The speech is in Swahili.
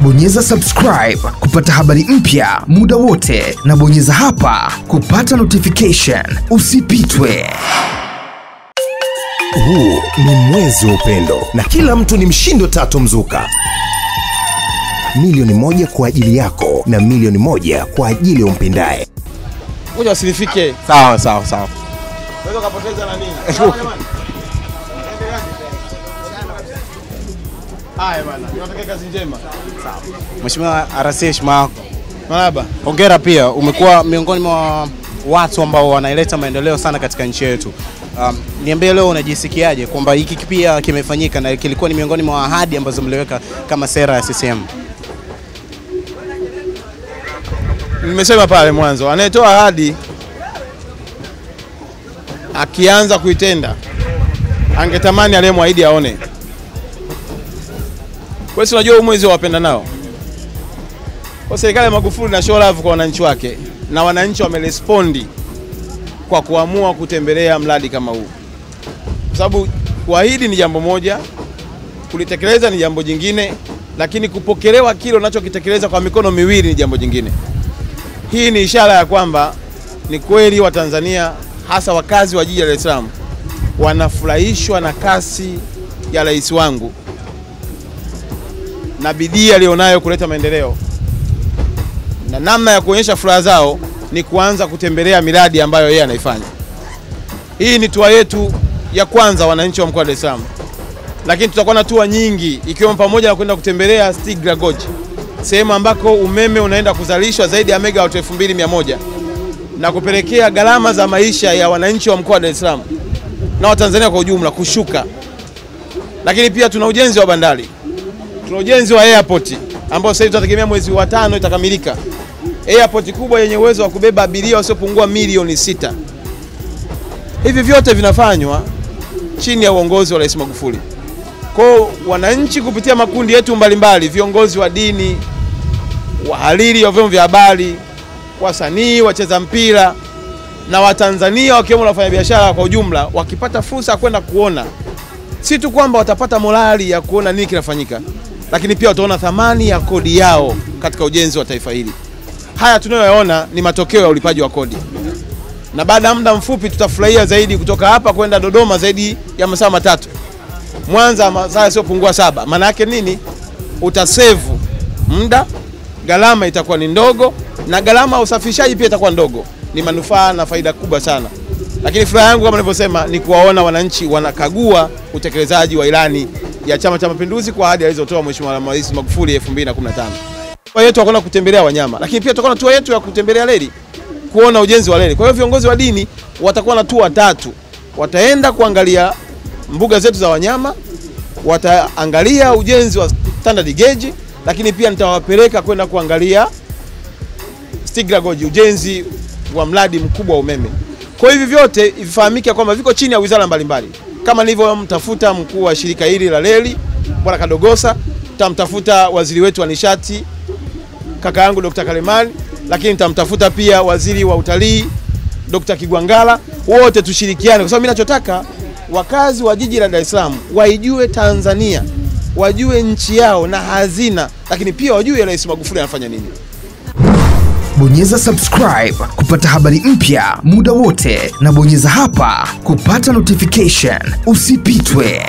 bonyeza subscribe kupata habari mpya muda wote, na bonyeza hapa kupata notification. Usipitwe. Huu ni mwezi wa upendo na kila mtu ni mshindo tatu mzuka. Milioni moja kwa ajili yako na milioni moja kwa ajili ya umpendaye. Ngoja usinifike. Sawa sawa sawa. Unaweza kupoteza na nini? Haya bana, tunatakia kazi njema. Mheshimiwa RC heshima yako. Marhaba. Hongera pia, umekuwa miongoni mwa watu ambao wanaileta maendeleo sana katika nchi yetu. Um, niambie leo unajisikiaje kwamba hiki pia kimefanyika na kilikuwa ni miongoni mwa ahadi ambazo mliweka kama sera ya CCM? Nimesema pale mwanzo, anayetoa ahadi akianza kuitenda angetamani aliyemwahidi aone. Kwa hiyo unajua wa wapenda nao, kwa serikali ya Magufuli na show love kwa wananchi wake, na wananchi wamerespondi kwa kuamua kutembelea mradi kama huu, kwa sababu kuahidi ni jambo moja, kulitekeleza ni jambo jingine, lakini kupokelewa kile unachokitekeleza kwa mikono miwili ni jambo jingine. Hii ni ishara ya kwamba ni kweli Watanzania hasa wakazi wa jiji la Dar es Salaam wanafurahishwa na kasi ya rais wangu na bidii aliyonayo kuleta maendeleo, na namna ya kuonyesha furaha zao ni kuanza kutembelea miradi ambayo yeye anaifanya. Hii ni tua yetu ya kwanza, wananchi wa mkoa wa Dar es Salaam, lakini tutakuwa na tua nyingi, ikiwemo pamoja na kwenda kutembelea Stigra Gorge, sehemu ambako umeme unaenda kuzalishwa zaidi ya megawati 2100 na kupelekea gharama za maisha ya wananchi wa mkoa wa Dar es Salaam na Watanzania kwa ujumla kushuka. Lakini pia tuna ujenzi wa bandari, tuna ujenzi wa airport ambao sasa hivi tunategemea mwezi wa tano itakamilika, airport kubwa yenye uwezo wa kubeba abiria wasiopungua milioni sita. Hivi vyote vinafanywa chini ya uongozi wa Rais Magufuli. Kwa wananchi kupitia makundi yetu mbalimbali, viongozi wa dini, wahariri wa vyombo vya habari, wasanii, wacheza mpira na Watanzania wakiwemo na wafanyabiashara kwa ujumla, wakipata fursa ya kwenda kuona, si tu kwamba watapata morali ya kuona nini kinafanyika, lakini pia wataona thamani ya kodi yao katika ujenzi wa taifa hili. Haya tunayoyaona ni matokeo ya ulipaji wa kodi, na baada ya muda mfupi tutafurahia zaidi kutoka hapa kwenda Dodoma zaidi ya masaa matatu, Mwanza masaa yasiyopungua saba. Maana yake nini? Utasevu muda, gharama itakuwa ni ndogo, na gharama ya usafirishaji pia itakuwa ndogo. Ni manufaa na faida kubwa sana, lakini furaha yangu kama nilivyosema ni kuwaona wananchi wanakagua utekelezaji wa ilani ya Chama cha Mapinduzi kwa ahadi alizotoa Mheshimiwa Rais Magufuli 2015. Kwa yetu hakuna kutembelea wanyama, lakini pia tutakuwa na tour yetu ya kutembelea reli, kuona ujenzi wa reli. Kwa hiyo viongozi wa dini watakuwa na tour tatu, wataenda kuangalia mbuga zetu za wanyama, wataangalia ujenzi wa standard gauge, lakini pia nitawapeleka kwenda kuangalia Stigra Gorge, ujenzi wa mradi mkubwa wa umeme. Kwa hivi vyote ifahamike kwamba viko chini ya wizara mbalimbali, kama nilivyomtafuta mkuu wa shirika hili la reli Bwana Kadogosa, tamtafuta waziri wetu wa nishati kaka yangu Dr. Kalemani, lakini tamtafuta pia waziri wa utalii Dr. Kigwangala, wote tushirikiane, kwa sababu mimi nachotaka wakazi wa jiji la Dar es Salaam waijue Tanzania, wajue nchi yao na hazina, lakini pia wajue Rais Magufuli anafanya nini. Bonyeza subscribe kupata habari mpya muda wote, na bonyeza hapa kupata notification. Usipitwe.